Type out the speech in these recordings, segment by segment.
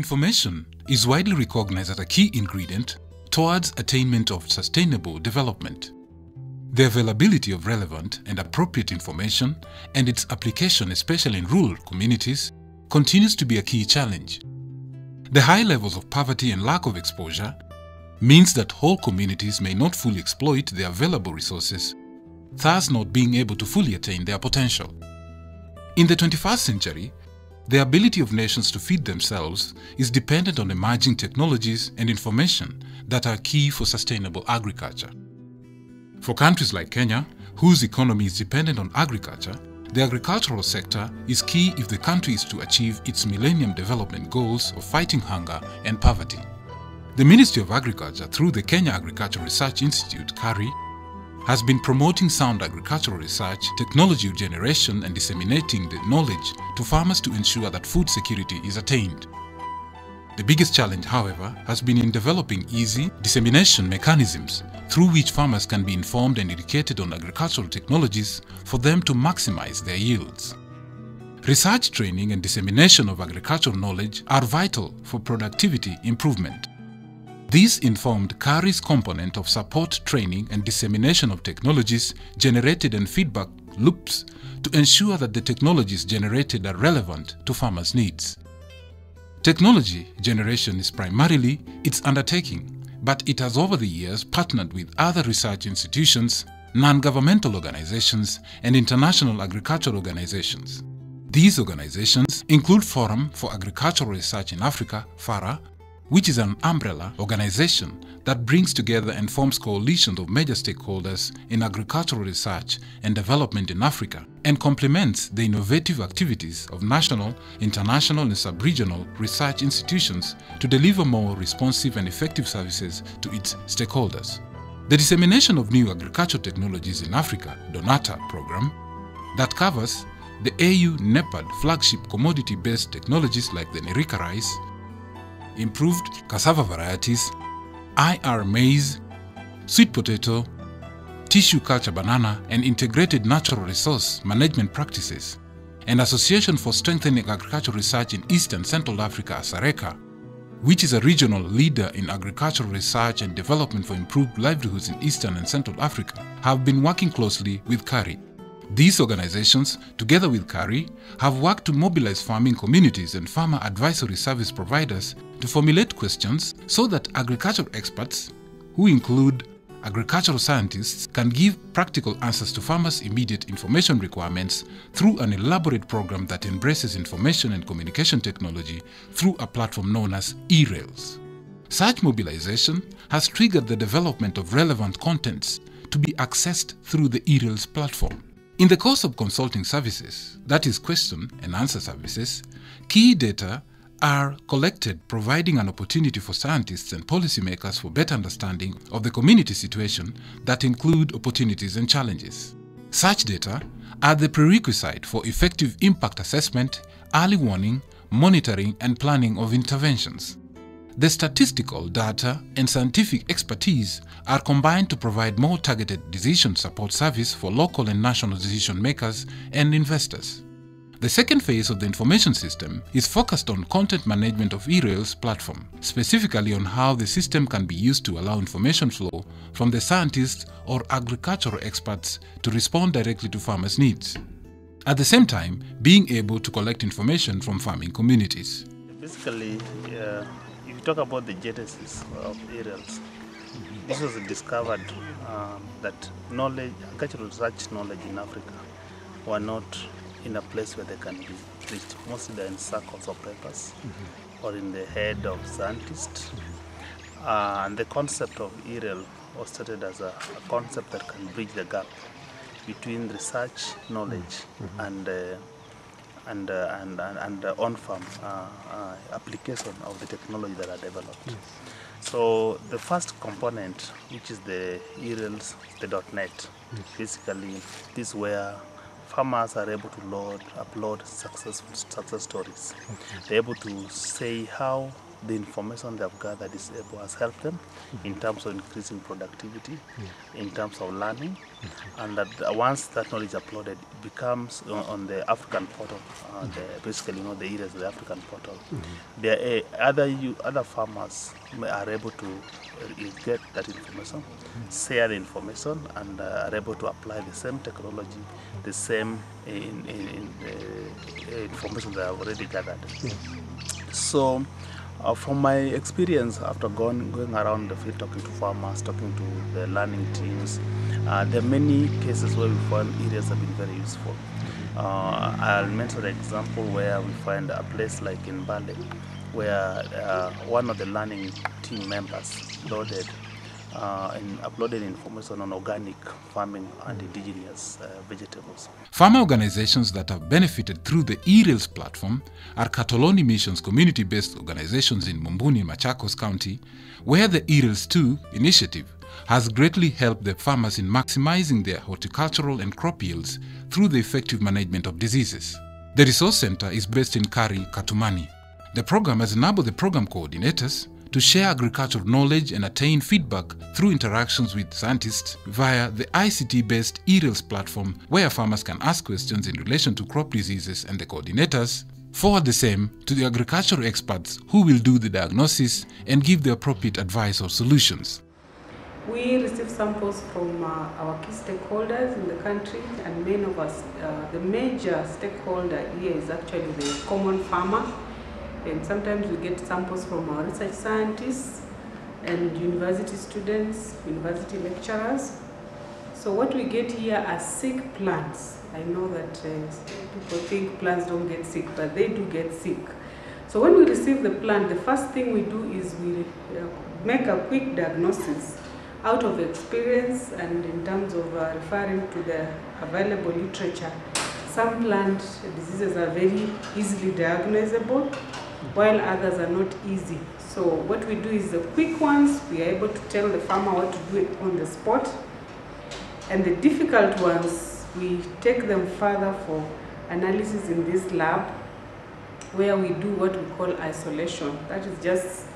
Information is widely recognized as a key ingredient towards attainment of sustainable development. The availability of relevant and appropriate information and its application, especially in rural communities, continues to be a key challenge. The high levels of poverty and lack of exposure means that whole communities may not fully exploit the available resources, thus not being able to fully attain their potential. In the 21st century, the ability of nations to feed themselves is dependent on emerging technologies and information that are key for sustainable agriculture. For countries like Kenya, whose economy is dependent on agriculture, the agricultural sector is key if the country is to achieve its Millennium Development Goals of fighting hunger and poverty. The Ministry of Agriculture, through the Kenya Agricultural Research Institute, KARI, has been promoting sound agricultural research, technology generation, and disseminating the knowledge to farmers to ensure that food security is attained. The biggest challenge, however, has been in developing easy dissemination mechanisms through which farmers can be informed and educated on agricultural technologies for them to maximize their yields. Research training and dissemination of agricultural knowledge are vital for productivity improvement. This informed KARI's component of support training and dissemination of technologies generated and feedback loops to ensure that the technologies generated are relevant to farmers' needs. Technology generation is primarily its undertaking, but it has over the years partnered with other research institutions, non-governmental organizations, and international agricultural organizations. These organizations include Forum for Agricultural Research in Africa, FARA, which is an umbrella organization that brings together and forms coalitions of major stakeholders in agricultural research and development in Africa and complements the innovative activities of national, international, and sub-regional research institutions to deliver more responsive and effective services to its stakeholders. The dissemination of new agricultural technologies in Africa, DONATA program, that covers the AU NEPAD flagship commodity-based technologies like the NERICA rice, improved cassava varieties, IR maize, sweet potato, tissue culture banana, and integrated natural resource management practices, and Association for Strengthening Agricultural Research in East and Central Africa, ASARECA, which is a regional leader in agricultural research and development for improved livelihoods in Eastern and Central Africa, have been working closely with KARI. These organizations, together with KARI, have worked to mobilize farming communities and farmer advisory service providers to formulate questions so that agricultural experts, who include agricultural scientists, can give practical answers to farmers' immediate information requirements through an elaborate program that embraces information and communication technology through a platform known as eRails. Such mobilization has triggered the development of relevant contents to be accessed through the eRails platform. In the course of consulting services, that is question and answer services, key data are collected providing an opportunity for scientists and policymakers for better understanding of the community situation that include opportunities and challenges. Such data are the prerequisite for effective impact assessment, early warning, monitoring and planning of interventions. The statistical data and scientific expertise are combined to provide more targeted decision support service for local and national decision makers and investors. The second phase of the information system is focused on content management of eRails platform, specifically on how the system can be used to allow information flow from the scientists or agricultural experts to respond directly to farmers' needs. At the same time, being able to collect information from farming communities. Basically, uh, you talk about the genesis of eRails, this was discovered um, that knowledge, agricultural research knowledge in Africa were not in a place where they can be reached. Mostly they're in circles of papers mm-hmm. or in the head of scientists. Mm-hmm. Uh, and the concept of eRail was started as a, a, concept that can bridge the gap between research knowledge mm-hmm. and uh, and, uh, and, and, and uh, on-farm uh, uh, application of the technology that are developed. Yes. So the first component, which is the eRails, the .NET, yes. basically this is where farmers are able to load, upload successful success stories. Okay. They're able to say how the information they have gathered is able has helped them in terms of increasing productivity, in terms of learning, and that uh, once that knowledge is uploaded, it becomes on, on the African portal, uh, the, basically you know the areas of the African portal. There are other you, other farmers are able to uh, get that information, share the information, and uh, are able to apply the same technology, the same in, in, in uh, information they have already gathered. So, uh, from my experience after going, going around the field talking to farmers, talking to the learning teams, uh, there are many cases where we find areas have been very useful. Uh, I'll mention an example where we find a place like in Bali, where uh, one of the learning team members loaded uh, and uploaded information on organic farming and indigenous uh, vegetables. Farmer organizations that have benefited through the eRails platform are Cataloni Mission's community based organizations in Mumbuni, Machakos County, where the eRails 2 initiative has greatly helped the farmers in maximizing their horticultural and crop yields through the effective management of diseases. The resource center is based in KARI, Katumani. The program has enabled the program coordinators to share agricultural knowledge and attain feedback through interactions with scientists via the ICT based eRails platform, where farmers can ask questions in relation to crop diseases and the coordinators forward the same to the agricultural experts who will do the diagnosis and give the appropriate advice or solutions. We receive samples from uh, our key stakeholders in the country, and many of us, uh, the major stakeholder here is actually the common farmer. And sometimes we get samples from our research scientists and university students, university lecturers. So what we get here are sick plants. I know that uh, people think plants don't get sick, but they do get sick. So when we receive the plant, the first thing we do is we uh, make a quick diagnosis out of experience and in terms of uh, referring to the available literature. Some plant diseases are very easily diagnosable, while others are not easy. So what we do is the quick ones, we are able to tell the farmer what to do it on the spot. And the difficult ones, we take them further for analysis in this lab where we do what we call isolation. That is just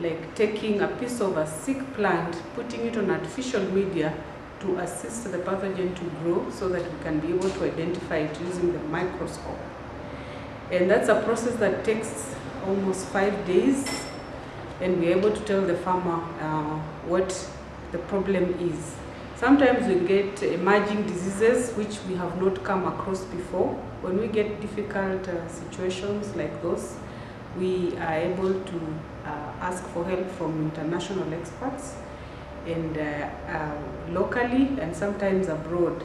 like taking a piece of a sick plant, putting it on artificial media to assist the pathogen to grow so that we can be able to identify it using the microscope. And that's a process that takes almost five days and we're able to tell the farmer uh, what the problem is. Sometimes we get emerging diseases which we have not come across before. When we get difficult uh, situations like those, we are able to uh, ask for help from international experts and uh, uh, locally and sometimes abroad.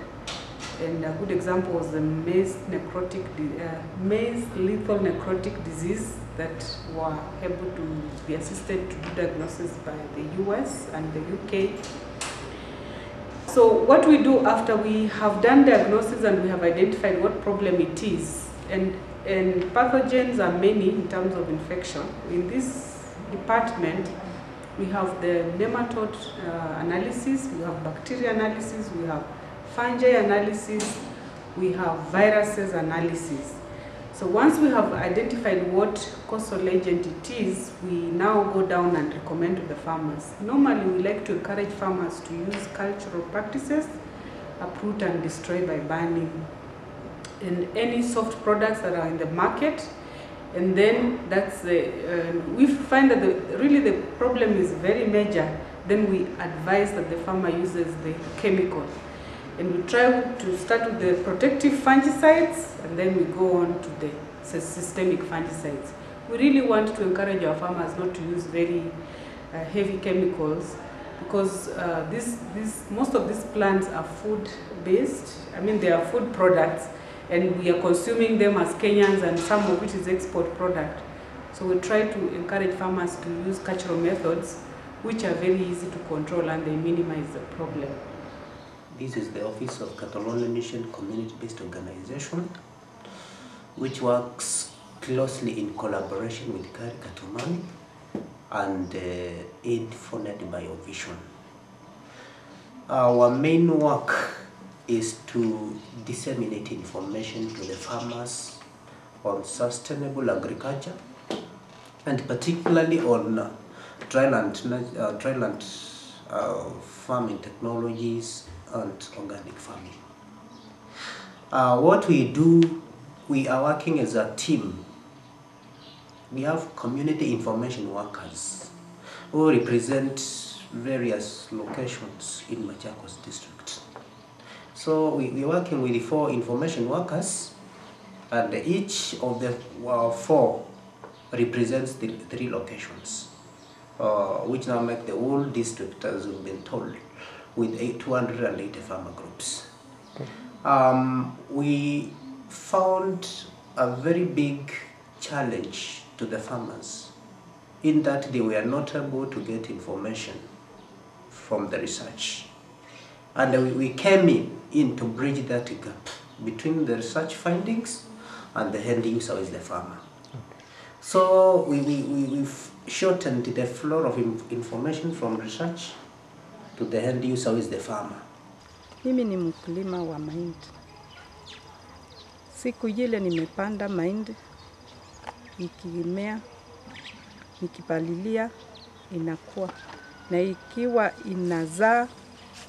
And a good example was the maize necrotic, uh, maize lethal necrotic disease that were able to be assisted to do diagnosis by the US and the UK. So what we do after we have done diagnosis and we have identified what problem it is, and, and pathogens are many in terms of infection. In this department, we have the nematode uh, analysis, we have bacteria analysis, we have fungi analysis, we have viruses analysis. So once we have identified what causal agent it is, we now go down and recommend to the farmers. Normally, we like to encourage farmers to use cultural practices, uproot and destroy by burning, and any soft products that are in the market. And then that's the, uh, we find that the, really the problem is very major, then we advise that the farmer uses the chemical. And we try to start with the protective fungicides and then we go on to the systemic fungicides. We really want to encourage our farmers not to use very uh, heavy chemicals because uh, this, this, most of these plants are food based. I mean, they are food products and we are consuming them as Kenyans and some of it is export product. So we try to encourage farmers to use cultural methods which are very easy to control and they minimize the problem. This is the office of Catalonia Nation Community-Based Organization, which works closely in collaboration with KARI Katumani and uh, aid funded by Ovision. Our main work is to disseminate information to the farmers on sustainable agriculture and particularly on dryland, uh, dryland uh, farming technologies and organic farming. Uh, what we do, we are working as a team. We have community information workers who represent various locations in Machakos district. So we, we're working with four information workers and each of the uh, four represents the three locations, uh, which now make the whole district, as we've been told, with 280 farmer groups. Um, we found a very big challenge to the farmers in that they were not able to get information from the research. And we, we came in, in to bridge that gap between the research findings and the end user is the farmer. So we, we, we, we've shortened the flow of information from research to the end user who is the farmer. Mimi ni mkulima wa mahindi. Siku ile nimepanda mahindi, ikimea, nikipalilia inakuwa na ikiwa inazaa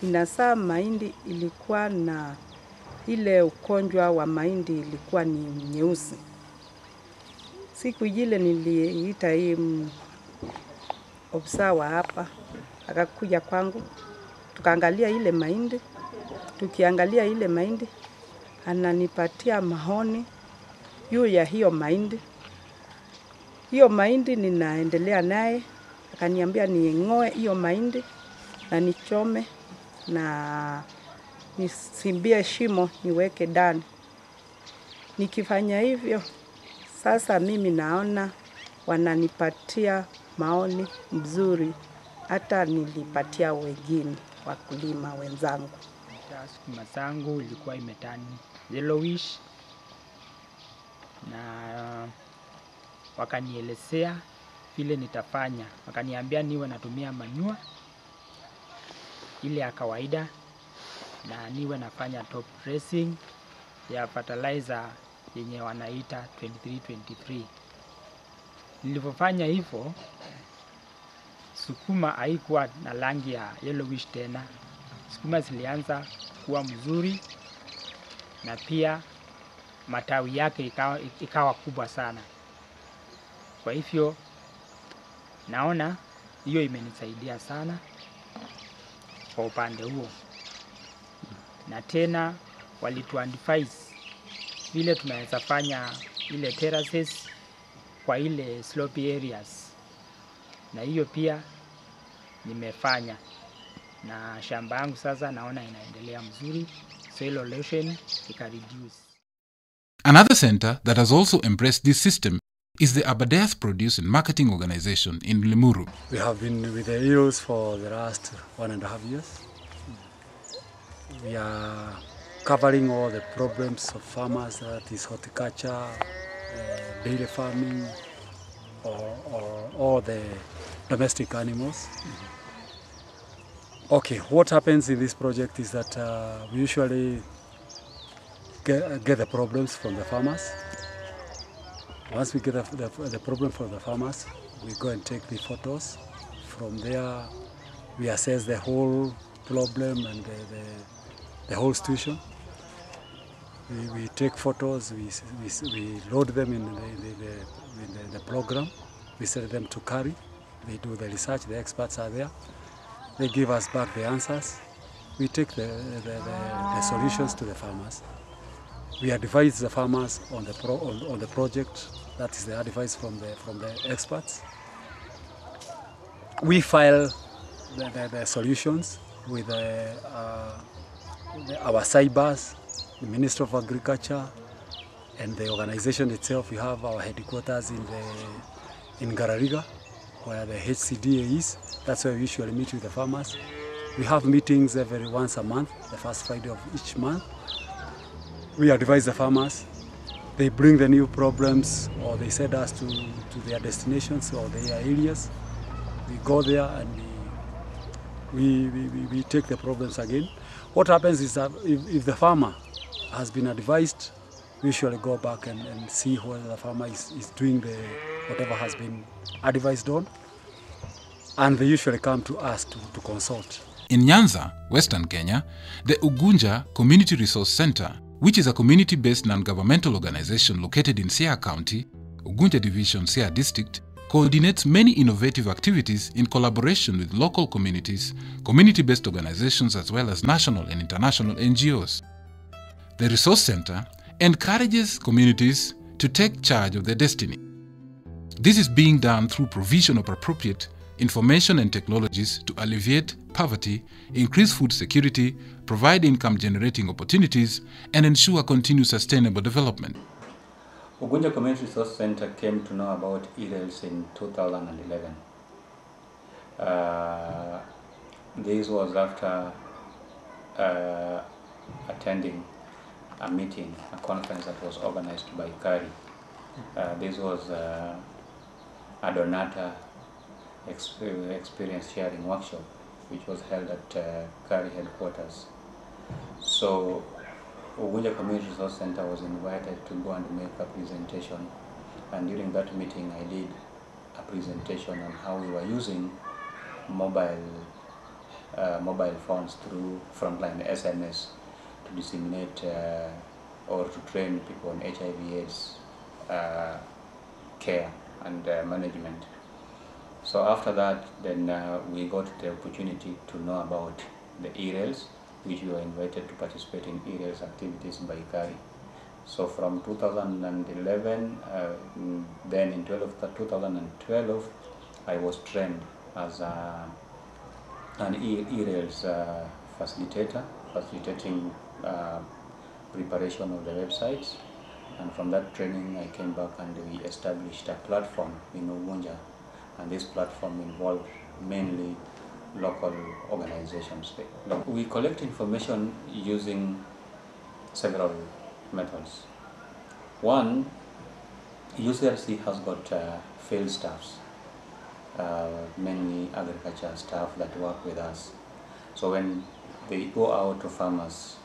inazaa mahindi ilikuwa na ile ugonjwa wa mahindi ilikuwa ni nyeusi. Siku ile niliita hii obsawa hapa akakuja kwangu, tukaangalia ile mahindi tukiangalia ile mahindi ananipatia maoni juu ya hiyo mahindi. Hiyo mahindi ninaendelea naye, akaniambia ning'oe hiyo mahindi na nichome na nisimbie shimo niweke ndani. Nikifanya hivyo sasa, mimi naona wananipatia maoni mzuri, hata nilipatia wengine wakulima wenzangu. sukuma zangu ilikuwa imetani yellowish na wakanielezea vile nitafanya, wakaniambia niwe natumia manyua ile ya kawaida na niwe nafanya top dressing ya fertilizer yenye wanaita 2323. Nilivyofanya hivyo, sukuma haikuwa na rangi ya yellowish tena, sukuma zilianza kuwa mzuri na pia matawi yake ikawa, ikawa kubwa sana. Kwa hivyo naona hiyo imenisaidia sana kwa upande huo, na tena walituadvise vile tunaweza fanya ile terraces kwa ile slope areas, na hiyo pia nimefanya na shamba yangu sasa naona inaendelea mzuri, soil erosion ikareduce. Another center that has also embraced this system is the Abadeas Produce and Marketing Organization in Limuru. We have been with the EOS for the last one and a half years. We are covering all the problems of farmers, that is horticulture, uh, dairy farming, or, or all the domestic animals. Okay, what happens in this project is that uh, we usually get, get the problems from the farmers. Once we get the, the, the problem from the farmers, we go and take the photos. From there, we assess the whole problem and the, the, the whole situation. We, we take photos, we, we, we load them in the, in the program, we send them to KARI. They do the research, the experts are there. They give us back the answers. We take the, the, the, the solutions to the farmers. We advise the farmers on the, pro, on, on the project. That is the advice from the, from the experts. We file the, the, solutions with uh, the, our cybers, the Minister of Agriculture, and the organization itself. We have our headquarters in, the, in Garariga, where the HCDA is. That's where we usually meet with the farmers. We have meetings every once a month, the first Friday of each month. We advise the farmers. They bring the new problems or they send us to, to their destinations or their areas. We go there and we, we, we, we take the problems again. What happens is that if, if the farmer has been advised we usually go back and, and see whether the farmer is, is doing the whatever has been advised on. And they usually come to us to, to consult. In Nyanza, Western Kenya, the Ugunja Community Resource Center, which is a community based non governmental organization located in Siaya County, Ugunja Division, Siaya District, coordinates many innovative activities in collaboration with local communities, community based organizations, as well as national and international NGOs. The Resource Center encourages communities to take charge of their destiny. This is being done through provision of appropriate information and technologies to alleviate poverty, increase food security, provide income generating opportunities, and ensure continued sustainable development. Ugunja Community Resource Center came to know about e-rails in 2011. Uh, this was after uh, attending a meeting, a conference that was organized by KARI. Uh, this was uh, a DONATA experience sharing workshop, which was held at uh, KARI headquarters. So Ugunja Community Resource Center was invited to go and make a presentation, and during that meeting, I did a presentation on how we were using mobile uh, mobile phones through FrontlineSMS disseminate uh, or to train people on HIV/AIDS uh, care and uh, management. So after that, then we got the opportunity to know about the e-rails, which we were invited to participate in e-rails activities by KARI. So from 2011, uh, then in 12, 2012, I was trained as a, an e-rails uh, facilitator, facilitating uh, preparation of the websites. And from that training, I came back and we established a platform in Ugunja. And this platform involved mainly local organizations. We collect information using several methods. One, UCRC has got uh, field staffs, uh, mainly agriculture staff that work with us. So when they go out to farmers,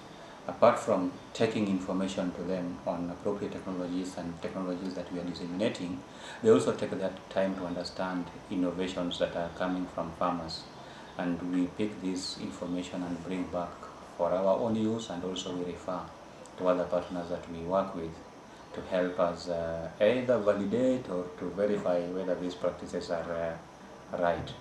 apart from taking information to them on appropriate technologies and technologies that we are disseminating, they also take that time to understand innovations that are coming from farmers. And we pick this information and bring back for our own use and also we refer to other partners that we work with to help us uh, either validate or to verify whether these practices are uh, right.